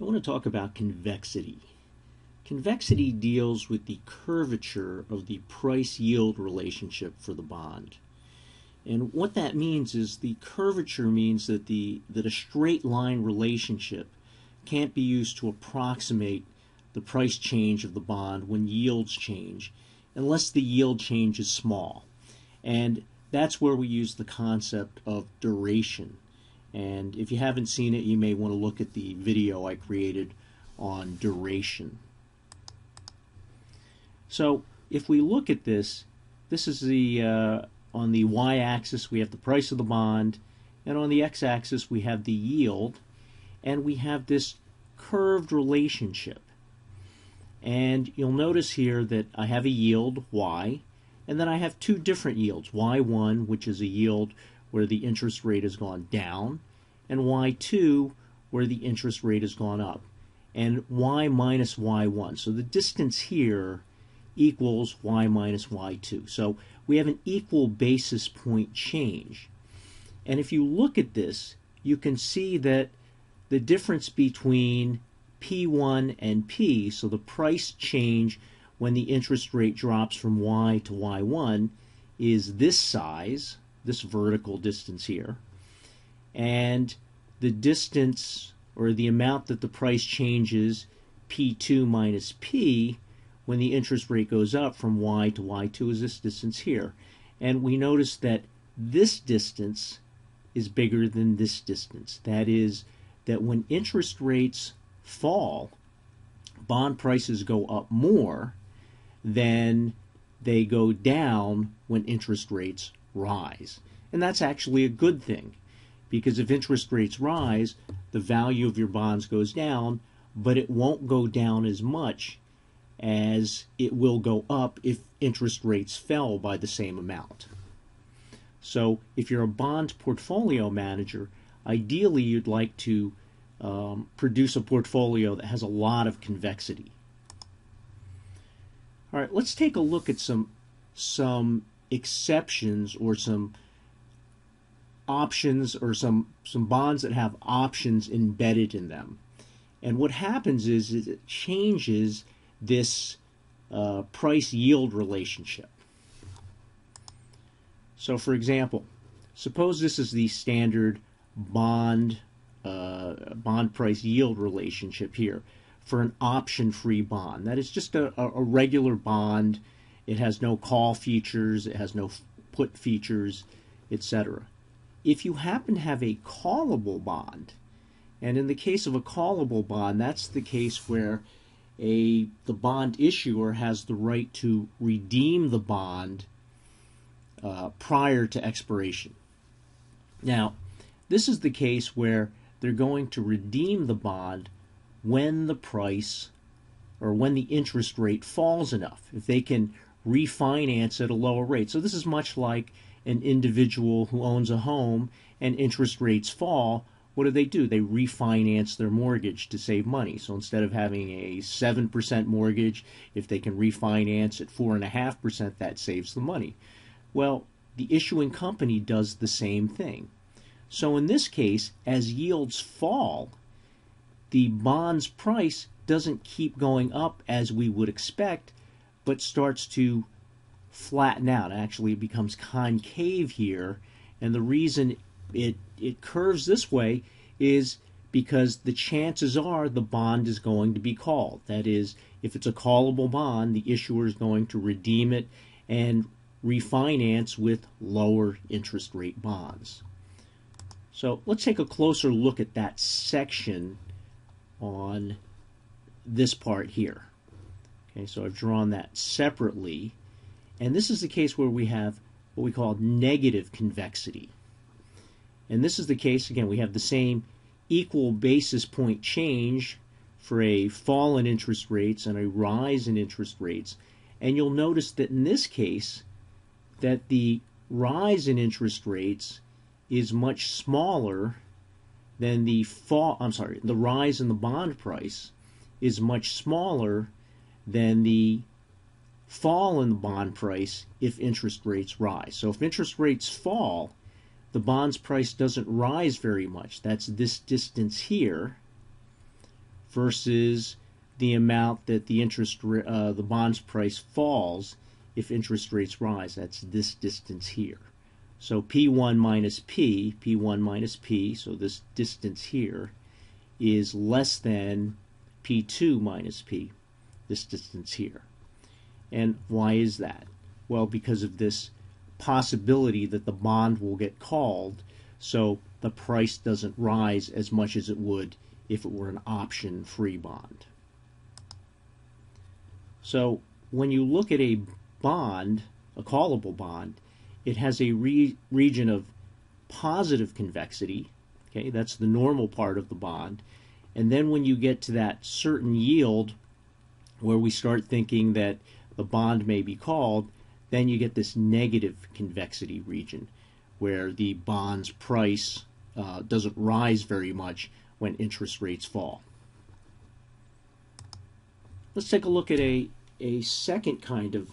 I want to talk about convexity. Convexity deals with the curvature of the price yield relationship for the bond. And what that means is the curvature means that the that a straight line relationship can't be used to approximate the price change of the bond when yields change unless the yield change is small. And that's where we use the concept of duration. And if you haven't seen it, you may want to look at the video I created on duration. So if we look at this, this is the uh, on the y-axis we have the price of the bond, and on the x-axis we have the yield, and we have this curved relationship. And you'll notice here that I have a yield y, and then I have two different yields, y1, which is a yield where the interest rate has gone down, and y2 where the interest rate has gone up, and y minus y1. So the distance here equals y minus y2. So we have an equal basis point change. And if you look at this, you can see that the difference between P1 and P, so the price change when the interest rate drops from Y to Y1, is this size, this vertical distance here. And the distance or the amount that the price changes, P2 minus P, when the interest rate goes up from y to y2 is this distance here. And we notice that this distance is bigger than this distance. That is, that when interest rates fall, bond prices go up more than they go down when interest rates rise. And that's actually a good thing because if interest rates rise, the value of your bonds goes down, but it won't go down as much as it will go up if interest rates fell by the same amount. So if you're a bond portfolio manager, ideally you'd like to um, produce a portfolio that has a lot of convexity. All right, let's take a look at some some exceptions or some options or some some bonds that have options embedded in them. And what happens is, is it changes this uh, price yield relationship. So, for example, suppose this is the standard bond uh, bond price yield relationship here for an option free bond. That is just a, a regular bond. It has no call features, it has no put features, etc. If you happen to have a callable bond, and in the case of a callable bond, that's the case where a the bond issuer has the right to redeem the bond uh, prior to expiration. Now, this is the case where they're going to redeem the bond when the price or when the interest rate falls enough. If they can refinance at a lower rate. So this is much like an individual who owns a home and interest rates fall what do they do? They refinance their mortgage to save money. So instead of having a 7% mortgage, if they can refinance at 4.5%, that saves the money. Well, the issuing company does the same thing. So in this case, as yields fall, the bond's price doesn't keep going up as we would expect, but starts to flatten out. Actually, it becomes concave here. And the reason it it curves this way is because the chances are the bond is going to be called. That is, if it's a callable bond, the issuer is going to redeem it and refinance with lower interest rate bonds. So let's take a closer look at that section on this part here. Okay, so I've drawn that separately. And this is the case where we have what we call negative convexity. And this is the case, again, we have the same equal basis point change for a fall in interest rates and a rise in interest rates. And you'll notice that in this case, that the rise in interest rates is much smaller than the fall, I'm sorry, the rise in the bond price is much smaller than the fall in the bond price if interest rates rise. So if interest rates fall, the bond's price doesn't rise very much. That's this distance here versus the amount that the interest uh, the bonds price falls if interest rates rise. That's this distance here. So P1 minus P, P1 minus P, so this distance here is less than P2 minus P, this distance here. And why is that? Well, because of this possibility that the bond will get called, so the price doesn't rise as much as it would if it were an option free bond. So when you look at a bond, a callable bond, it has a re region of positive convexity. Okay, that's the normal part of the bond. And then when you get to that certain yield where we start thinking that the bond may be called, then you get this negative convexity region where the bond's price uh, doesn't rise very much when interest rates fall. Let's take a look at a, a second kind of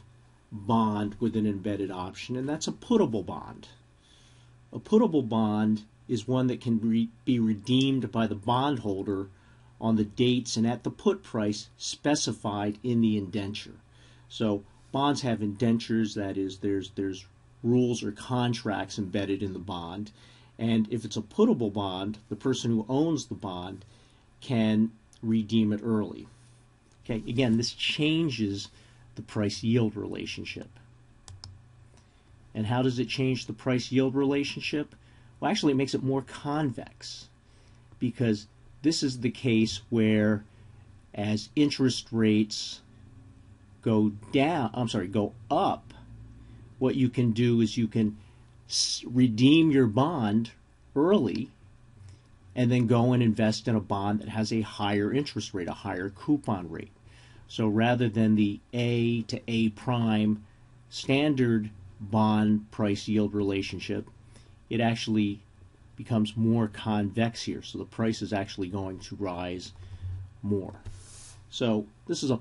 bond with an embedded option, and that's a puttable bond. A puttable bond is one that can re- be redeemed by the bondholder on the dates and at the put price specified in the indenture. So bonds have indentures, that is, there's there's rules or contracts embedded in the bond. And if it's a puttable bond, the person who owns the bond can redeem it early. Okay, again, this changes the price yield relationship. And how does it change the price yield relationship? Well, actually, it makes it more convex because this is the case where as interest rates go down, I'm sorry, go up, what you can do is you can redeem your bond early and then go and invest in a bond that has a higher interest rate, a higher coupon rate. So rather than the A to A prime standard bond price yield relationship, it actually becomes more convex here. So the price is actually going to rise more. So this is a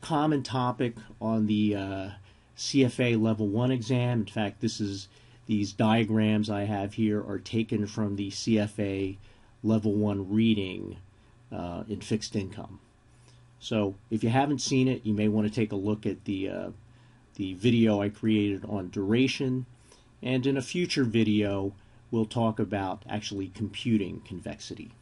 common topic on the uh, CFA Level 1 exam. In fact, this is these diagrams I have here are taken from the CFA Level 1 reading uh, in fixed income. So if you haven't seen it, you may want to take a look at the, uh, the video I created on duration. And in a future video, we'll talk about actually computing convexity.